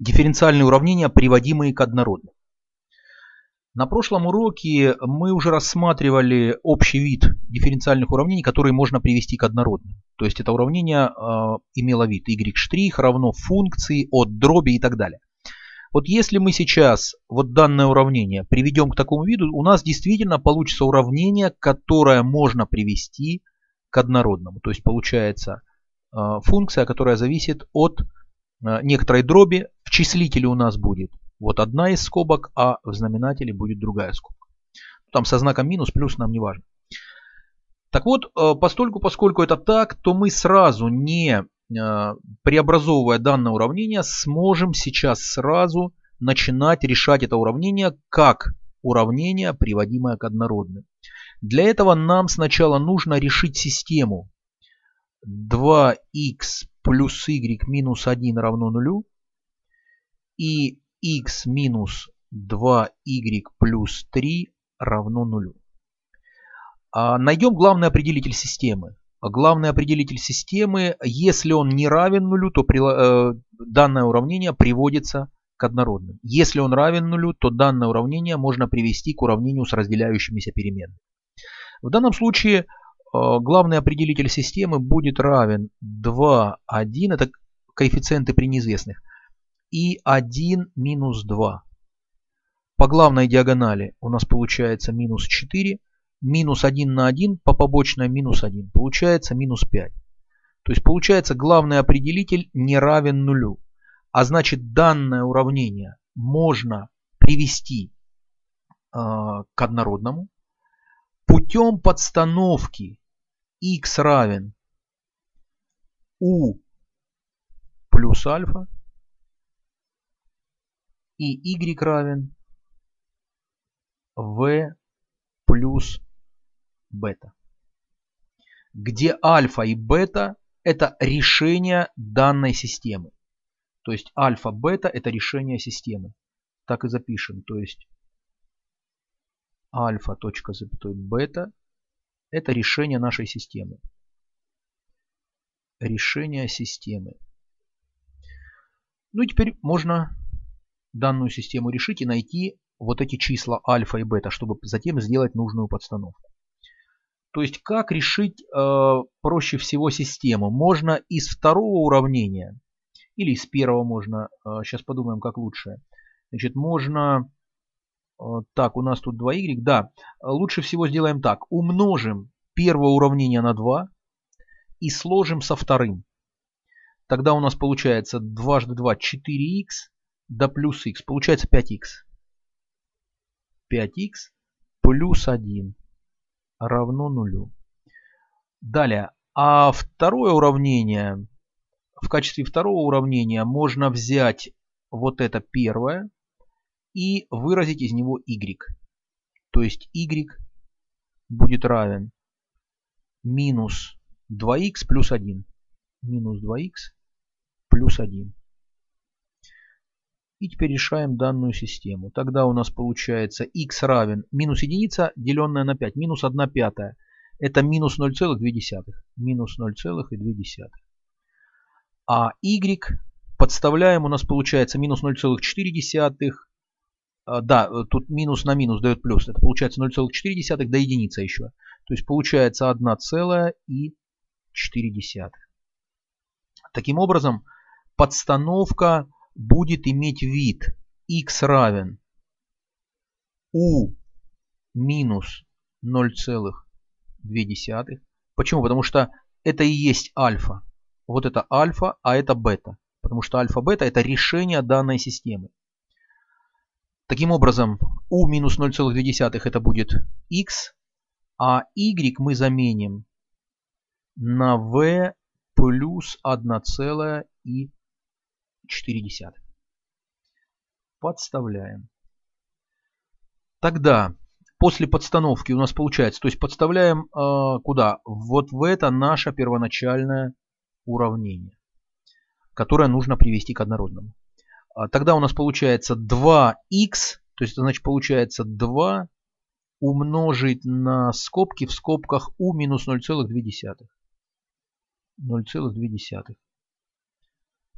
дифференциальные уравнения, приводимые к однородным. На прошлом уроке мы уже рассматривали общий вид дифференциальных уравнений, которые можно привести к однородным. То есть это уравнение э, имело вид y' равно функции от дроби и так далее. Вот если мы сейчас вот данное уравнение приведем к такому виду, у нас действительно получится уравнение, которое можно привести к однородному. То есть получается э, функция, которая зависит от э, некоторой дроби. Числителе у нас будет вот одна из скобок, а в знаменателе будет другая скобка. Там со знаком минус, плюс нам не важно. Так вот, э, постольку, поскольку это так, то мы сразу не э, преобразовывая данное уравнение, сможем сейчас сразу начинать решать это уравнение как уравнение, приводимое к однородным. Для этого нам сначала нужно решить систему 2х плюс y минус 1 равно нулю и x минус 2y плюс 3 равно нулю. А найдем главный определитель системы. Главный определитель системы, если он не равен нулю, то э, данное уравнение приводится к однородным. Если он равен нулю, то данное уравнение можно привести к уравнению с разделяющимися переменными. В данном случае э, главный определитель системы будет равен 2, 1, это коэффициенты при неизвестных и 1 минус 2. По главной диагонали у нас получается минус 4. Минус 1 на 1 по побочной минус 1. Получается минус 5. То есть получается главный определитель не равен нулю. А значит данное уравнение можно привести э, к однородному путем подстановки x равен u плюс альфа и y равен v плюс бета. Где альфа и бета это решение данной системы. То есть альфа, бета это решение системы. Так и запишем. То есть альфа точка запятой бета это решение нашей системы. Решение системы. Ну и теперь можно данную систему решить и найти вот эти числа альфа и бета, чтобы затем сделать нужную подстановку. То есть как решить э, проще всего систему? Можно из второго уравнения или из первого можно, э, сейчас подумаем как лучше. Значит, можно, э, так, у нас тут 2y, да, лучше всего сделаем так. Умножим первое уравнение на 2 и сложим со вторым. Тогда у нас получается дважды 2 4х до плюс х. Получается 5х. 5х плюс 1 равно нулю. Далее. А второе уравнение, в качестве второго уравнения можно взять вот это первое и выразить из него y. То есть y будет равен минус 2х плюс 1. Минус 2х плюс 1. И теперь решаем данную систему. Тогда у нас получается x равен минус единица, деленная на 5, минус 1 пятая. Это минус 0,2. Минус 0,2. А y подставляем, у нас получается минус 0,4. А, да, тут минус на минус дает плюс. Это получается 0,4 до единицы еще. То есть получается 1,4. Таким образом, подстановка будет иметь вид x равен u минус 0,2. Почему? Потому что это и есть альфа. Вот это альфа, а это бета. Потому что альфа-бета это решение данной системы. Таким образом, u минус 0,2 это будет x, а y мы заменим на v плюс 1,2. 0,4. Подставляем. Тогда после подстановки у нас получается, то есть подставляем э, куда? Вот в это наше первоначальное уравнение, которое нужно привести к однородному. А тогда у нас получается 2х, то есть это значит получается 2 умножить на скобки в скобках u минус 0,2. 0,2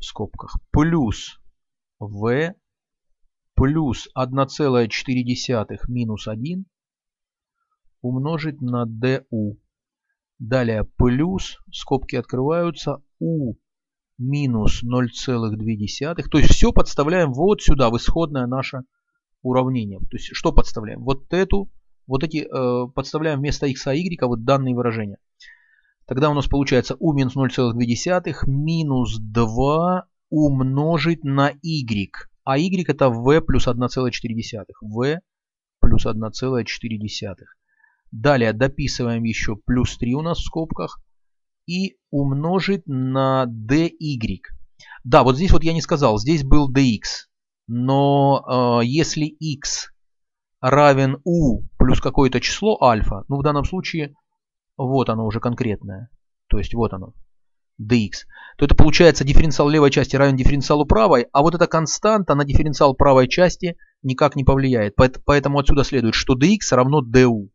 в скобках плюс v плюс 1,4 минус 1 умножить на du. Далее плюс, скобки открываются, u минус 0,2. То есть все подставляем вот сюда, в исходное наше уравнение. То есть что подставляем? Вот эту, вот эти э, подставляем вместо x y вот данные выражения. Тогда у нас получается u минус 0,2 минус 2 умножить на y. А y это v плюс 1,4. v плюс 1,4. Далее дописываем еще плюс 3 у нас в скобках. И умножить на dy. Да, вот здесь вот я не сказал, здесь был dx. Но э, если x равен u плюс какое-то число альфа, ну в данном случае вот оно уже конкретное. То есть вот оно dx, то это получается дифференциал левой части равен дифференциалу правой, а вот эта константа на дифференциал правой части никак не повлияет. Поэтому отсюда следует, что dx равно du.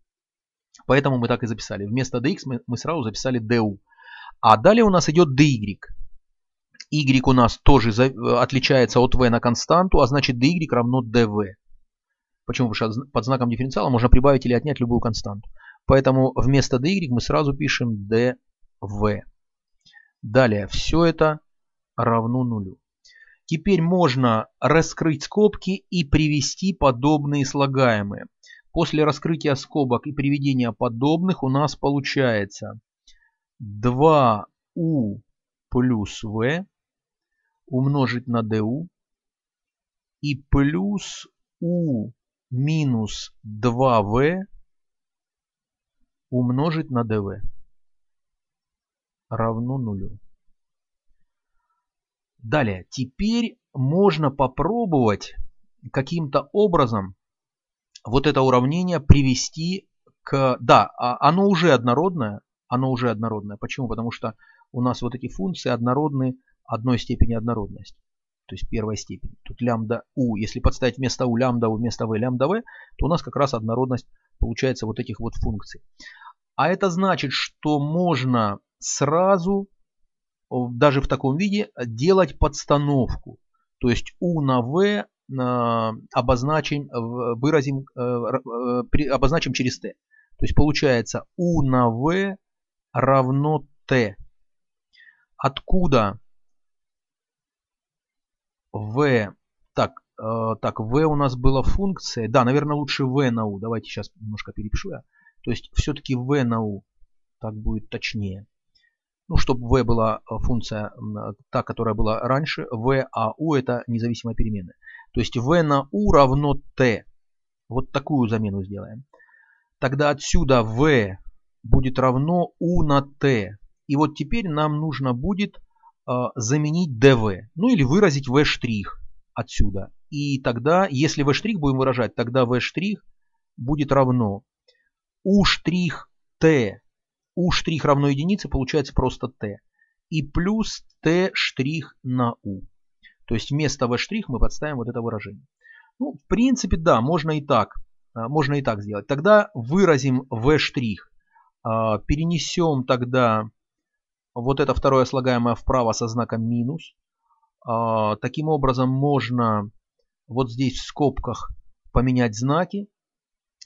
Поэтому мы так и записали. Вместо dx мы, мы сразу записали du. А далее у нас идет dy. y у нас тоже за, отличается от v на константу, а значит dy равно dv. Почему? Потому что под знаком дифференциала можно прибавить или отнять любую константу. Поэтому вместо dy мы сразу пишем dv. Далее, все это равно нулю. Теперь можно раскрыть скобки и привести подобные слагаемые. После раскрытия скобок и приведения подобных у нас получается 2u плюс v умножить на du и плюс u минус 2v умножить на dv равно нулю. Далее, теперь можно попробовать каким-то образом вот это уравнение привести к... Да, а оно уже однородное. Оно уже однородное. Почему? Потому что у нас вот эти функции однородны одной степени однородности. То есть первой степени. Тут лямбда u. Если подставить вместо u лямбда u вместо v лямбда v, то у нас как раз однородность получается вот этих вот функций. А это значит, что можно сразу, даже в таком виде, делать подстановку. То есть U на V обозначим, выразим, э, э, обозначим через T. То есть получается U на V равно T. Откуда V, так, э, так, V у нас была функция, да, наверное, лучше V на U, давайте сейчас немножко перепишу я. То есть все-таки V на U, так будет точнее ну, чтобы v была э, функция та, которая была раньше, v, а u это независимая переменная. То есть v на u равно t. Вот такую замену сделаем. Тогда отсюда v будет равно u на t. И вот теперь нам нужно будет э, заменить dv. Ну или выразить v' штрих отсюда. И тогда, если v' штрих будем выражать, тогда v' штрих будет равно u штрих равно единице, получается просто t. И плюс t на u. То есть вместо v мы подставим вот это выражение. Ну, в принципе, да, можно и так. А, можно и так сделать. Тогда выразим v. А, перенесем тогда вот это второе слагаемое вправо со знаком минус. А, таким образом можно вот здесь в скобках поменять знаки.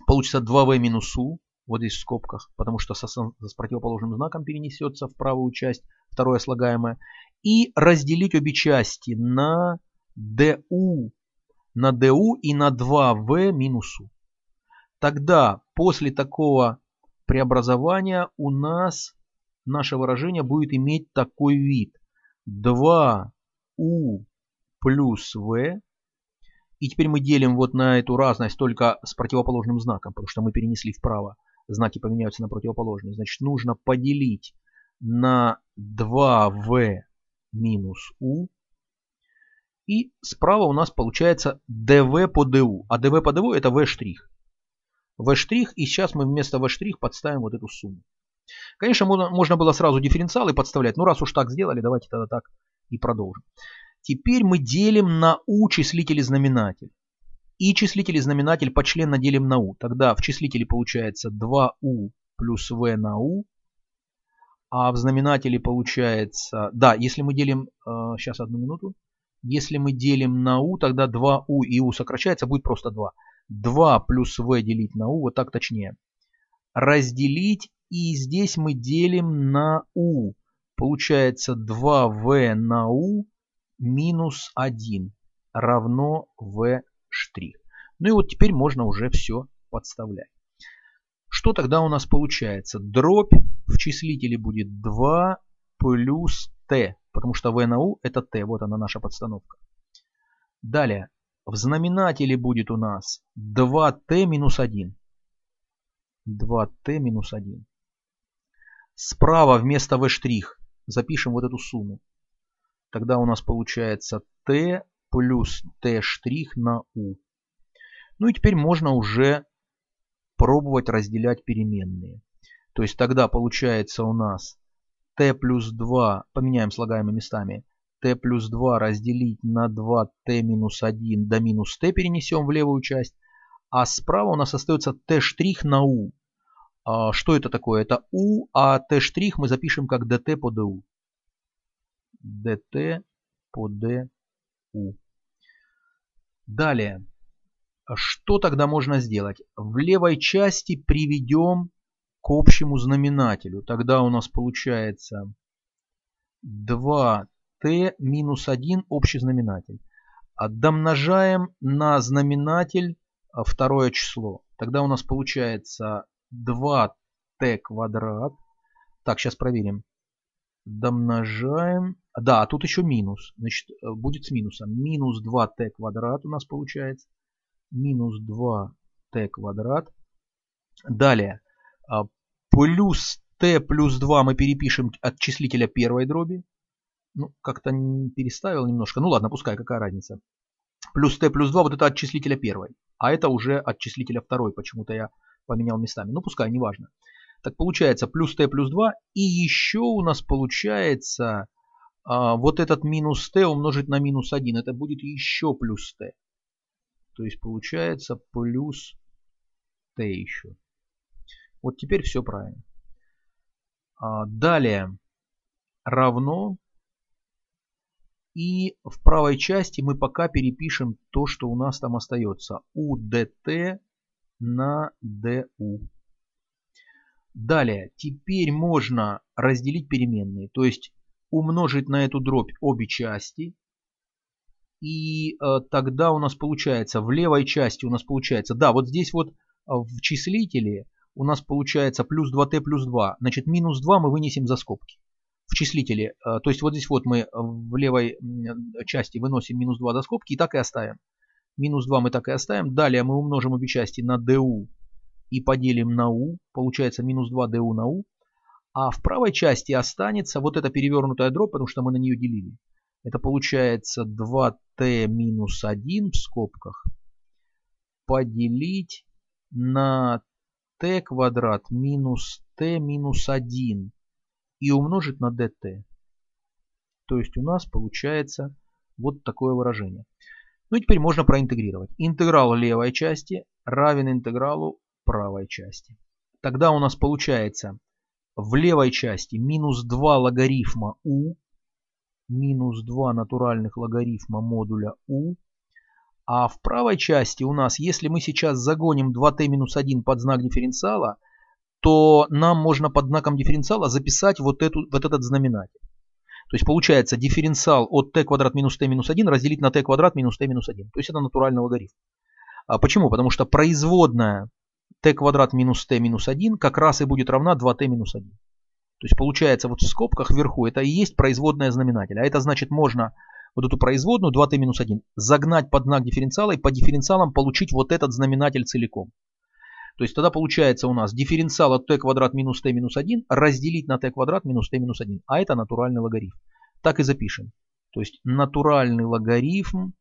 Получится 2v минус u вот здесь в скобках, потому что со, с противоположным знаком перенесется в правую часть, второе слагаемое, и разделить обе части на du, на du и на 2v минус u. Тогда после такого преобразования у нас наше выражение будет иметь такой вид. 2u плюс v. И теперь мы делим вот на эту разность только с противоположным знаком, потому что мы перенесли вправо знаки поменяются на противоположные. Значит, нужно поделить на 2v минус u. И справа у нас получается dv по du. А dv по du это v штрих. v штрих. И сейчас мы вместо v штрих подставим вот эту сумму. Конечно, можно, было сразу дифференциалы подставлять. Но раз уж так сделали, давайте тогда так и продолжим. Теперь мы делим на u числитель и знаменатель и числитель и знаменатель почленно делим на u. Тогда в числителе получается 2u плюс v на u. А в знаменателе получается... Да, если мы делим... Сейчас, э, одну минуту. Если мы делим на u, тогда 2u и u сокращается, будет просто 2. 2 плюс v делить на u, вот так точнее. Разделить, и здесь мы делим на u. Получается 2v на u минус 1 равно v штрих. Ну и вот теперь можно уже все подставлять. Что тогда у нас получается? Дробь в числителе будет 2 плюс t, потому что v на u это t, вот она наша подстановка. Далее, в знаменателе будет у нас 2t минус 1. 2t минус 1. Справа вместо v' запишем вот эту сумму. Тогда у нас получается t плюс t на u. Ну и теперь можно уже пробовать разделять переменные. То есть тогда получается у нас t плюс 2, поменяем слагаемыми местами, t плюс 2 разделить на 2t минус 1 до минус t перенесем в левую часть. А справа у нас остается t на u. А что это такое? Это u, а t мы запишем как dt по du. dt по du. Далее. Что тогда можно сделать? В левой части приведем к общему знаменателю. Тогда у нас получается 2t минус 1 общий знаменатель. Домножаем на знаменатель а, второе число. Тогда у нас получается 2t квадрат. Так, сейчас проверим. Домножаем. Да, тут еще минус. Значит, э, будет с минусом. Минус 2t квадрат у нас получается. Минус 2t квадрат. Далее. А, плюс t плюс 2 мы перепишем от числителя первой дроби. Ну, как-то переставил немножко. Ну ладно, пускай, какая разница. Плюс t плюс 2, вот это от числителя первой. А это уже от числителя второй. Почему-то я поменял местами. Ну, пускай, неважно. Так получается плюс t плюс 2. И еще у нас получается а, вот этот минус t умножить на минус 1. Это будет еще плюс t. То есть получается плюс t еще. Вот теперь все правильно. А, далее равно. И в правой части мы пока перепишем то, что у нас там остается. у dt на du. Далее, теперь можно разделить переменные. То есть умножить на эту дробь обе части. И э, тогда у нас получается, в левой части у нас получается, да, вот здесь вот в числителе у нас получается плюс 2t плюс 2. Значит, минус 2 мы вынесем за скобки в числителе. Э, то есть вот здесь вот мы в левой части выносим минус 2 за скобки и так и оставим. Минус 2 мы так и оставим. Далее мы умножим обе части на du и поделим на u. Получается минус 2 du на u. А в правой части останется вот эта перевернутая дробь, потому что мы на нее делили. Это получается 2t минус 1 в скобках поделить на t квадрат минус t минус 1 и умножить на dt. То есть у нас получается вот такое выражение. Ну и теперь можно проинтегрировать. Интеграл левой части равен интегралу правой части. Тогда у нас получается в левой части минус 2 логарифма u, минус 2 натуральных логарифма модуля u. А в правой части у нас, если мы сейчас загоним 2t-1 под знак дифференциала, то нам можно под знаком дифференциала записать вот, эту, вот этот знаменатель. То есть получается дифференциал от t квадрат минус t минус 1 разделить на t квадрат минус t минус 1. То есть это натуральный логарифм. А почему? Потому что производная t квадрат минус t минус 1 как раз и будет равна 2t минус 1. То есть получается вот в скобках вверху это и есть производная знаменателя. А это значит можно вот эту производную 2t минус 1 загнать под знак дифференциала и по дифференциалам получить вот этот знаменатель целиком. То есть тогда получается у нас дифференциал от t квадрат минус t минус 1 разделить на t квадрат минус t минус 1. А это натуральный логарифм. Так и запишем. То есть натуральный логарифм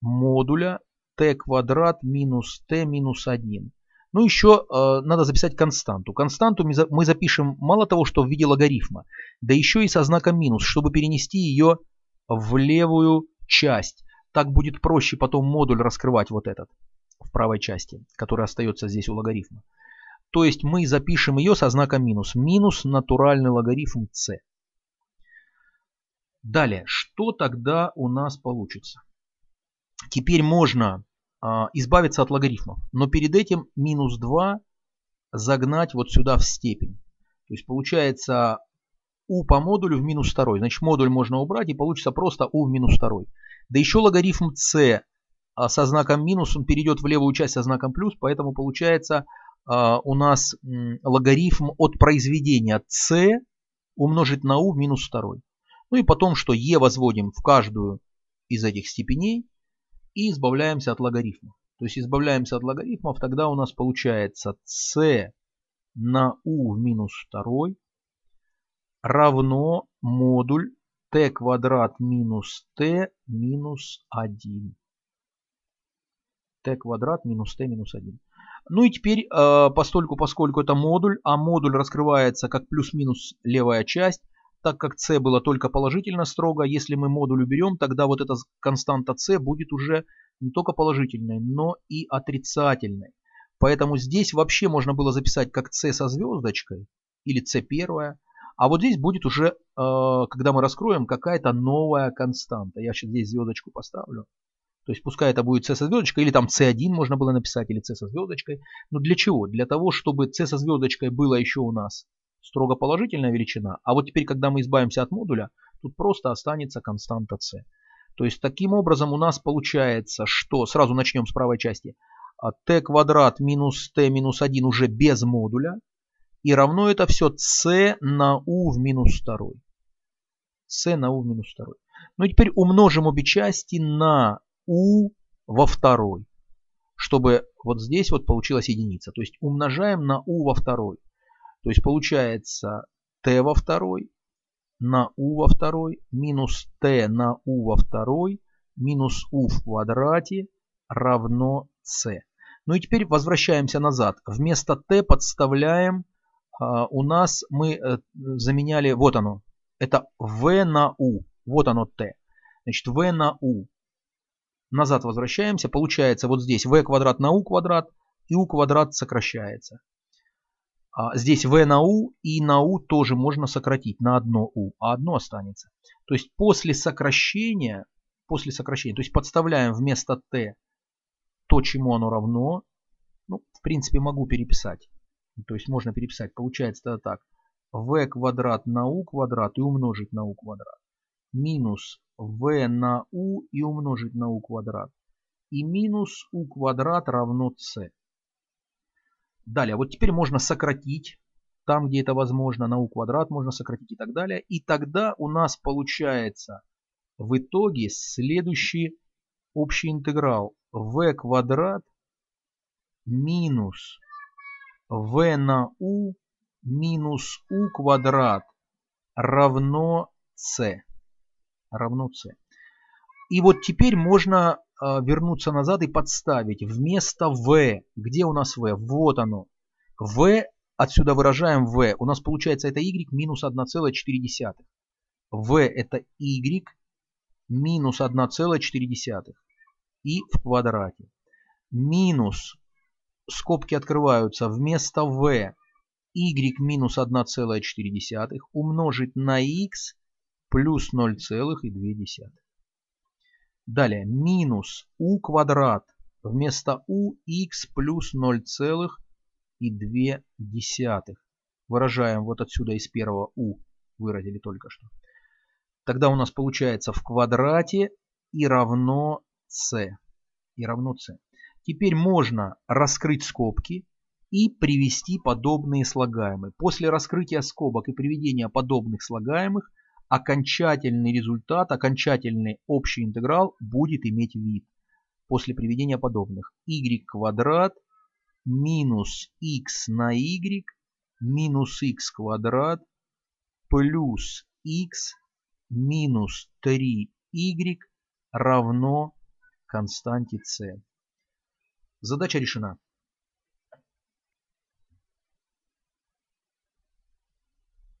модуля t квадрат минус t минус 1. Ну еще э, надо записать константу. Константу мы, за, мы запишем мало того, что в виде логарифма, да еще и со знаком минус, чтобы перенести ее в левую часть. Так будет проще потом модуль раскрывать вот этот в правой части, который остается здесь у логарифма. То есть мы запишем ее со знаком минус. Минус натуральный логарифм c. Далее, что тогда у нас получится? Теперь можно избавиться от логарифмов, но перед этим минус 2 загнать вот сюда в степень. То есть получается u по модулю в минус 2. Значит модуль можно убрать и получится просто u в минус 2. Да еще логарифм c а, со знаком минус, он перейдет в левую часть со знаком плюс, поэтому получается а, у нас логарифм от произведения c умножить на u в минус 2. Ну и потом, что e возводим в каждую из этих степеней и избавляемся от логарифмов. То есть избавляемся от логарифмов, тогда у нас получается c на u в минус 2 равно модуль t квадрат минус t минус 1. t квадрат минус t минус 1. Ну и теперь, э, постольку, поскольку это модуль, а модуль раскрывается как плюс-минус левая часть, так как c было только положительно строго, если мы модуль уберем, тогда вот эта константа c будет уже не только положительной, но и отрицательной. Поэтому здесь вообще можно было записать как c со звездочкой или c первая. А вот здесь будет уже, э, когда мы раскроем, какая-то новая константа. Я сейчас здесь звездочку поставлю. То есть пускай это будет c со звездочкой, или там c1 можно было написать, или c со звездочкой. Но для чего? Для того, чтобы c со звездочкой было еще у нас строго положительная величина. А вот теперь, когда мы избавимся от модуля, тут просто останется константа c. То есть таким образом у нас получается, что сразу начнем с правой части. t а квадрат минус t минус 1 уже без модуля. И равно это все c на u в минус 2. c на u в минус 2. Ну и теперь умножим обе части на u во второй. Чтобы вот здесь вот получилась единица. То есть умножаем на u во второй. То есть получается t во второй на u во второй минус t на u во второй минус u в квадрате равно c. Ну и теперь возвращаемся назад. Вместо t подставляем а, у нас мы э, заменяли, вот оно, это v на u, вот оно t. Значит, v на u. Назад возвращаемся, получается вот здесь v квадрат на u квадрат, и u квадрат сокращается. А здесь v на u и на u тоже можно сократить на одно u, а одно останется. То есть после сокращения, после сокращения, то есть подставляем вместо t то, чему оно равно. Ну, в принципе, могу переписать. То есть можно переписать. Получается тогда так. v квадрат на u квадрат и умножить на u квадрат. Минус v на u и умножить на u квадрат. И минус u квадрат равно c. Далее, вот теперь можно сократить. Там, где это возможно, на u квадрат можно сократить и так далее. И тогда у нас получается в итоге следующий общий интеграл v квадрат минус v на u минус u квадрат равно c. Равно c. И вот теперь можно вернуться назад и подставить вместо v. Где у нас v? Вот оно. v, отсюда выражаем v. У нас получается это y минус 1,4. v это y минус 1,4. И в квадрате. Минус скобки открываются, вместо v y минус 1,4 умножить на x плюс 0,2. Далее минус u квадрат вместо u x плюс 0,2. Выражаем вот отсюда из первого u, выразили только что. Тогда у нас получается в квадрате и равно c. И равно c. Теперь можно раскрыть скобки и привести подобные слагаемые. После раскрытия скобок и приведения подобных слагаемых окончательный результат, окончательный общий интеграл будет иметь вид после приведения подобных. y квадрат минус x на y минус x квадрат плюс x минус 3y равно константе c. Задача решена.